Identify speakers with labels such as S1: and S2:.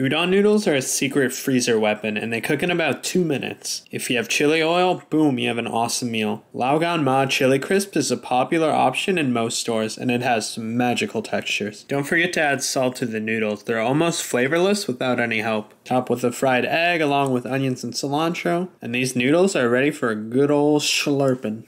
S1: Udon noodles are a secret freezer weapon and they cook in about 2 minutes. If you have chili oil, boom, you have an awesome meal. Lao Gan Ma Chili Crisp is a popular option in most stores and it has some magical textures. Don't forget to add salt to the noodles. They're almost flavorless without any help. Top with a fried egg along with onions and cilantro, and these noodles are ready for a good old slurping.